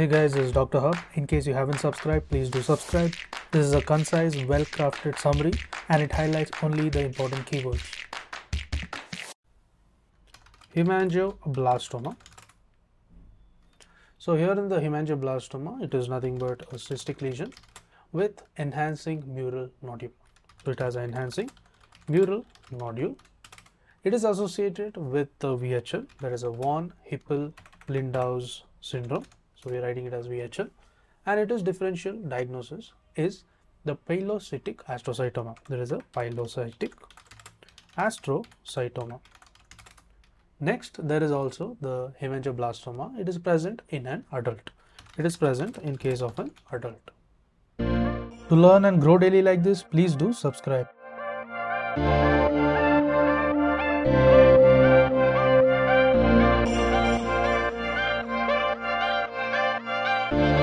Hey guys, this is Dr. Hub. In case you haven't subscribed, please do subscribe. This is a concise, well crafted summary and it highlights only the important keywords. Hemangioblastoma. So, here in the hemangioblastoma, it is nothing but a cystic lesion with enhancing mural nodule. So, it has an enhancing mural nodule. It is associated with the VHL, that is a von Hippel Lindau's syndrome so we are writing it as VHL and it is differential diagnosis is the pilocytic astrocytoma. There is a pilocytic astrocytoma. Next, there is also the hemangioblastoma. It is present in an adult. It is present in case of an adult. To learn and grow daily like this, please do subscribe. You.